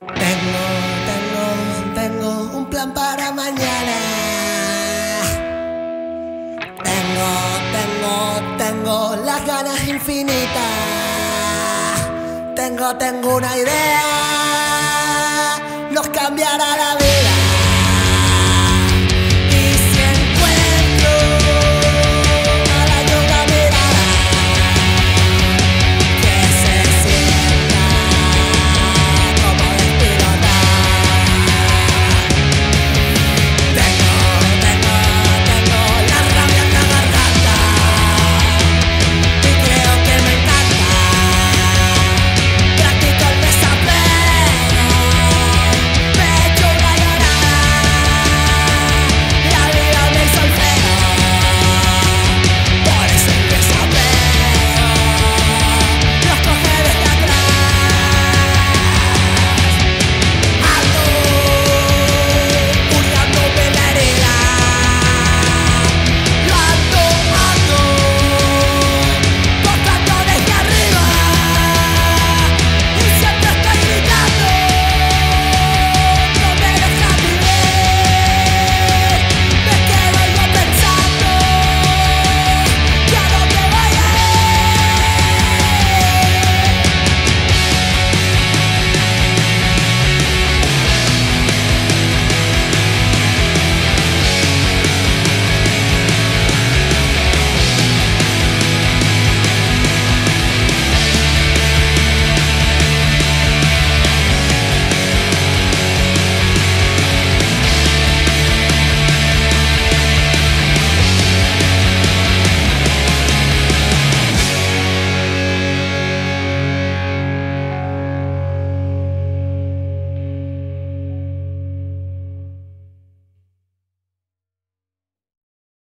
Tengo, tengo, tengo un plan para mañana. Tengo, tengo, tengo las ganas infinitas. Tengo, tengo una idea.